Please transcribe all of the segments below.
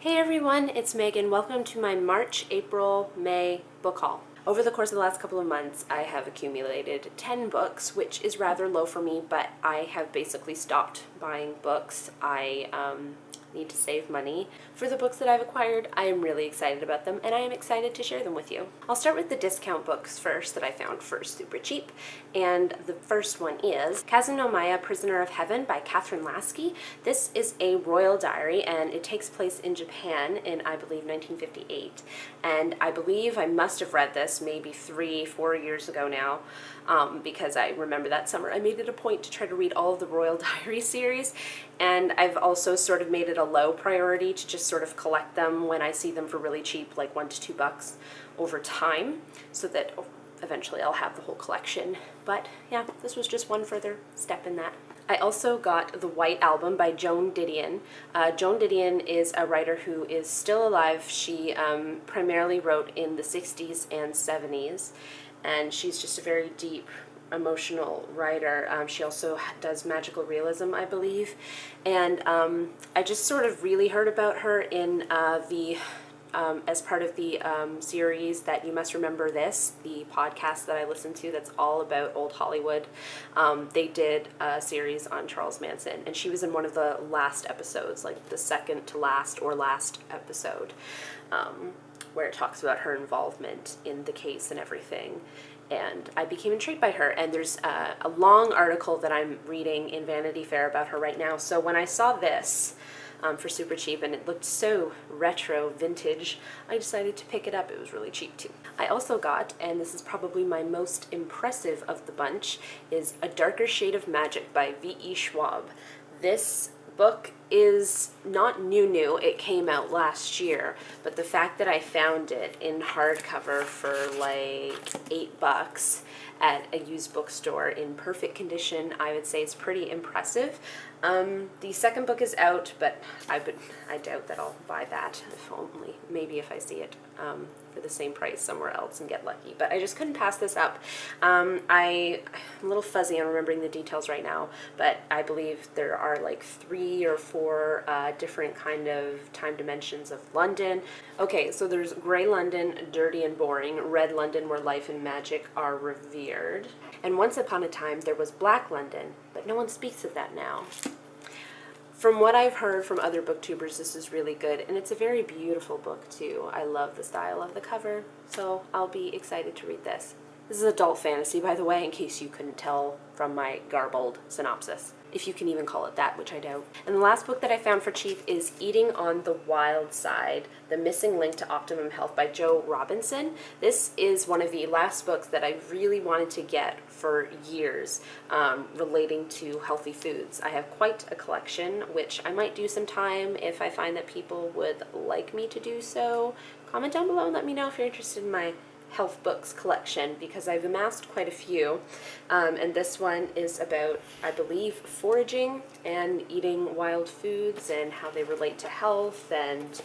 Hey everyone, it's Megan. Welcome to my March, April, May book haul. Over the course of the last couple of months, I have accumulated 10 books, which is rather low for me, but I have basically stopped buying books. I um, need to save money. For the books that I've acquired, I am really excited about them and I am excited to share them with you. I'll start with the discount books first that I found for super cheap. And the first one is Kazunomiya Prisoner of Heaven by Kathryn Lasky. This is a royal diary and it takes place in Japan in, I believe, 1958. And I believe I must have read this maybe three, four years ago now um, because I remember that summer I made it a point to try to read all of the Royal Diary series and I've also sort of made it a low priority to just sort of collect them when I see them for really cheap, like one to two bucks over time, so that eventually I'll have the whole collection. But yeah, this was just one further step in that. I also got The White Album by Joan Didion. Uh, Joan Didion is a writer who is still alive. She um, primarily wrote in the 60s and 70s, and she's just a very deep emotional writer. Um, she also does magical realism, I believe. And um, I just sort of really heard about her in uh, the um, as part of the um, series that you must remember this, the podcast that I listened to that's all about old Hollywood. Um, they did a series on Charles Manson, and she was in one of the last episodes, like the second to last or last episode, um, where it talks about her involvement in the case and everything and I became intrigued by her. And there's a, a, long article that I'm reading in Vanity Fair about her right now. So when I saw this um, for super cheap and it looked so retro, vintage, I decided to pick it up. It was really cheap too. I also got, and this is probably my most impressive of the bunch, is A Darker Shade of Magic by V.E. Schwab. This book is not new new, it came out last year, but the fact that I found it in hardcover for like eight bucks at a used bookstore in perfect condition, I would say is pretty impressive. Um, the second book is out, but I, would, I doubt that I'll buy that, if only, maybe if I see it um, for the same price somewhere else and get lucky. But I just couldn't pass this up. Um, I, I'm a little fuzzy on remembering the details right now, but I believe there are like three or four uh, different kind of time dimensions of London. Okay, so there's Grey London, Dirty and Boring, Red London where life and magic are revered. And once upon a time there was Black London, but no one speaks of that now. From what I've heard from other booktubers, this is really good, and it's a very beautiful book too. I love the style of the cover, so I'll be excited to read this. This is adult fantasy, by the way, in case you couldn't tell from my garbled synopsis if you can even call it that, which I doubt. And the last book that I found for cheap is Eating on the Wild Side, The Missing Link to Optimum Health by Jo Robinson. This is one of the last books that I really wanted to get for years um, relating to healthy foods. I have quite a collection, which I might do sometime if I find that people would like me to do so. Comment down below and let me know if you're interested in my health books collection because I've amassed quite a few. Um, and this one is about, I believe, foraging and eating wild foods and how they relate to health and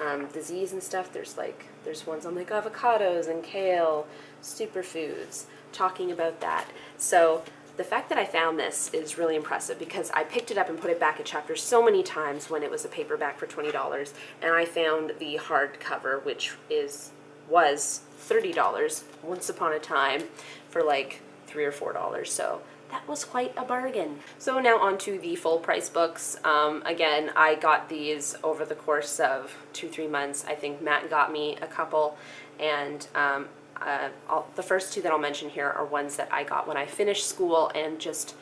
um, disease and stuff. There's like, there's ones on like avocados and kale, superfoods, talking about that. So the fact that I found this is really impressive because I picked it up and put it back at chapter so many times when it was a paperback for $20 and I found the hardcover which is was $30 once upon a time for like three or four dollars so that was quite a bargain. So now on to the full price books. Um, again, I got these over the course of two, three months. I think Matt got me a couple and um, uh, the first two that I'll mention here are ones that I got when I finished school and just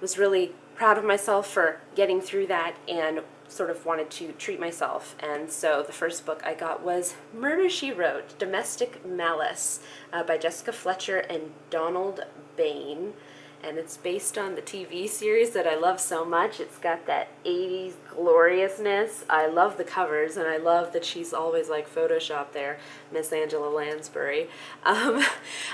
was really proud of myself for getting through that and sort of wanted to treat myself. And so the first book I got was Murder, She Wrote, Domestic Malice uh, by Jessica Fletcher and Donald Bain and it's based on the TV series that I love so much. It's got that 80s gloriousness. I love the covers, and I love that she's always like Photoshop there, Miss Angela Lansbury. Um,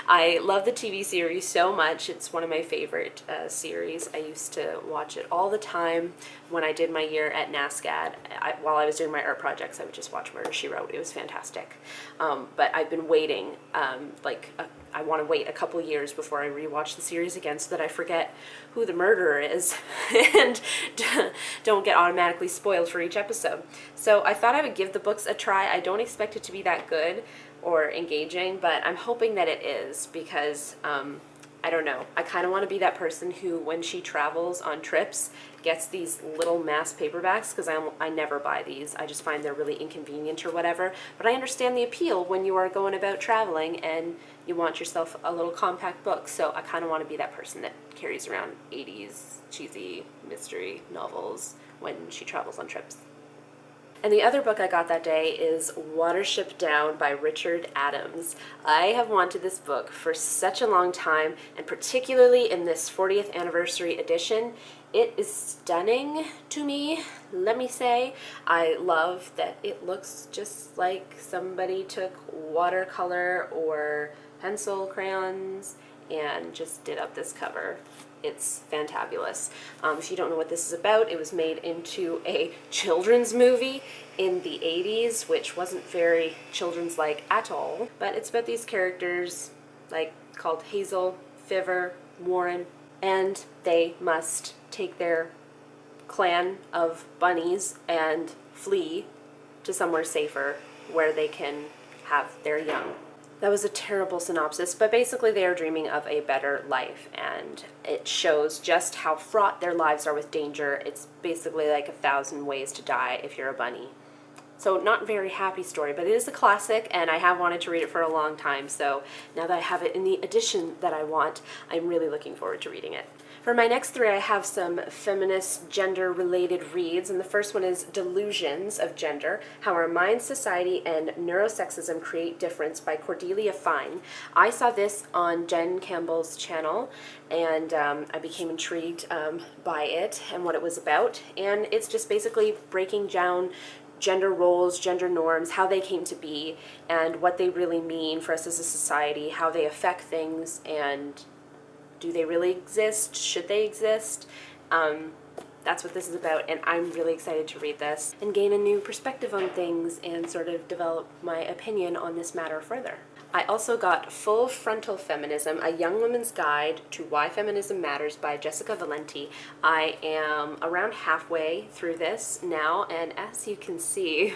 I love the TV series so much. It's one of my favorite uh, series. I used to watch it all the time when I did my year at NASCAD. I, while I was doing my art projects, I would just watch Murder, She Wrote. It was fantastic. Um, but I've been waiting um, like a I want to wait a couple years before I rewatch the series again so that I forget who the murderer is and don't get automatically spoiled for each episode. So I thought I would give the books a try. I don't expect it to be that good or engaging, but I'm hoping that it is because um, I don't know. I kind of want to be that person who, when she travels on trips, gets these little mass paperbacks because I, I never buy these. I just find they're really inconvenient or whatever. But I understand the appeal when you are going about traveling and you want yourself a little compact book. So I kind of want to be that person that carries around 80s cheesy mystery novels when she travels on trips. And the other book I got that day is Watership Down by Richard Adams. I have wanted this book for such a long time, and particularly in this 40th anniversary edition. It is stunning to me, let me say. I love that it looks just like somebody took watercolor or pencil crayons and just did up this cover it's fantabulous. Um, if you don't know what this is about, it was made into a children's movie in the 80s, which wasn't very children's like at all. But it's about these characters, like called Hazel, Fiver, Warren, and they must take their clan of bunnies and flee to somewhere safer where they can have their young. That was a terrible synopsis, but basically they are dreaming of a better life, and it shows just how fraught their lives are with danger. It's basically like a thousand ways to die if you're a bunny. So not very happy story, but it is a classic, and I have wanted to read it for a long time, so now that I have it in the edition that I want, I'm really looking forward to reading it. For my next three, I have some feminist gender-related reads, and the first one is Delusions of Gender, How Our Mind, Society, and Neurosexism Create Difference by Cordelia Fine. I saw this on Jen Campbell's channel, and um, I became intrigued um, by it and what it was about, and it's just basically breaking down gender roles, gender norms, how they came to be, and what they really mean for us as a society, how they affect things, and do they really exist? Should they exist? Um, that's what this is about, and I'm really excited to read this and gain a new perspective on things and sort of develop my opinion on this matter further. I also got Full Frontal Feminism, A Young Woman's Guide to Why Feminism Matters by Jessica Valenti. I am around halfway through this now, and as you can see,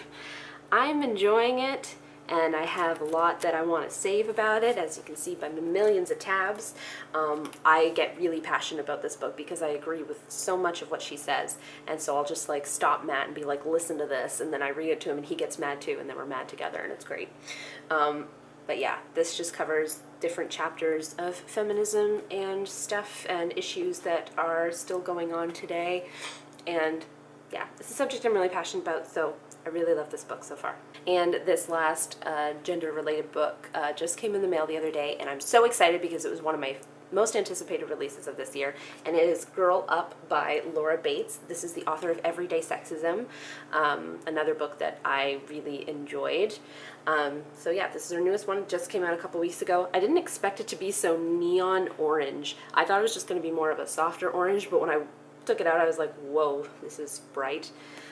I'm enjoying it and I have a lot that I want to save about it, as you can see by millions of tabs. Um, I get really passionate about this book because I agree with so much of what she says, and so I'll just like stop Matt and be like, listen to this, and then I read it to him and he gets mad too, and then we're mad together, and it's great. Um, but yeah, this just covers different chapters of feminism and stuff and issues that are still going on today, and yeah, it's a subject I'm really passionate about, so I really love this book so far. And this last uh, gender-related book uh, just came in the mail the other day, and I'm so excited because it was one of my most anticipated releases of this year, and it is Girl Up by Laura Bates. This is the author of Everyday Sexism, um, another book that I really enjoyed. Um, so yeah, this is her newest one. Just came out a couple weeks ago. I didn't expect it to be so neon orange. I thought it was just going to be more of a softer orange, but when I took it out, I was like, whoa, this is bright.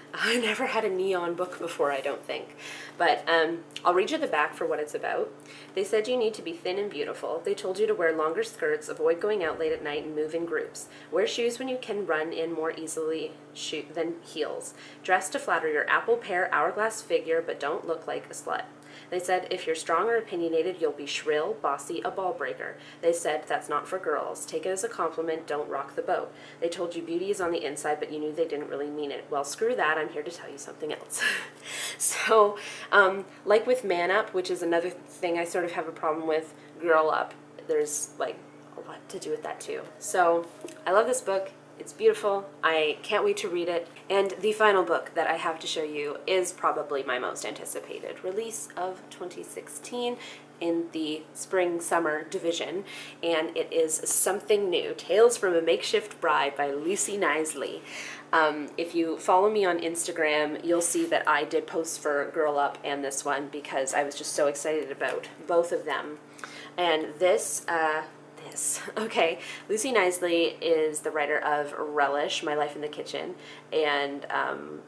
I never had a neon book before, I don't think. But um, I'll read you the back for what it's about. They said you need to be thin and beautiful. They told you to wear longer skirts, avoid going out late at night, and move in groups. Wear shoes when you can run in more easily than heels. Dress to flatter your apple pear hourglass figure, but don't look like a slut. They said if you're strong or opinionated, you'll be shrill, bossy, a ball breaker. They said that's not for girls. Take it as a compliment, don't rock the boat. They told you beauty is on the inside, but you knew they didn't really mean it. Well, screw that, I'm here to tell you something else. so, um, like with Man Up, which is another thing I sort of have a problem with, Girl Up, there's like a lot to do with that too. So, I love this book. It's beautiful. I can't wait to read it. And the final book that I have to show you is probably my most anticipated release of 2016 in the spring summer division and it is something new tales from a makeshift bride by lucy knisley um, if you follow me on instagram you'll see that i did posts for girl up and this one because i was just so excited about both of them and this uh, Okay, Lucy Knisley is the writer of Relish, My Life in the Kitchen, and um,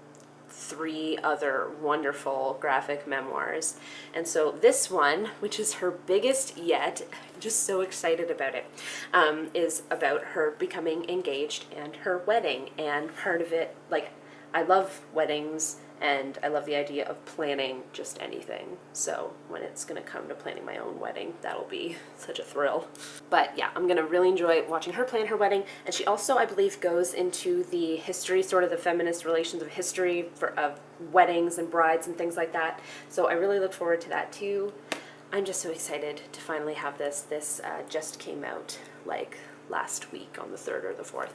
three other wonderful graphic memoirs. And so this one, which is her biggest yet, I'm just so excited about it, um, is about her becoming engaged and her wedding. And part of it, like, I love weddings and I love the idea of planning just anything. So when it's gonna come to planning my own wedding, that'll be such a thrill. But yeah, I'm gonna really enjoy watching her plan her wedding. And she also, I believe, goes into the history, sort of the feminist relations of history for of weddings and brides and things like that. So I really look forward to that too. I'm just so excited to finally have this. This uh, just came out like last week on the 3rd or the 4th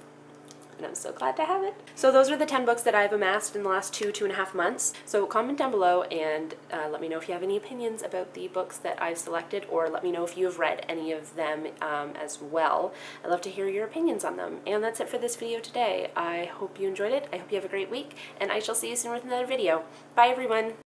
and I'm so glad to have it. So those are the 10 books that I've amassed in the last two, two and a half months. So comment down below and uh, let me know if you have any opinions about the books that I've selected or let me know if you have read any of them um, as well. I'd love to hear your opinions on them. And that's it for this video today. I hope you enjoyed it. I hope you have a great week and I shall see you soon with another video. Bye everyone!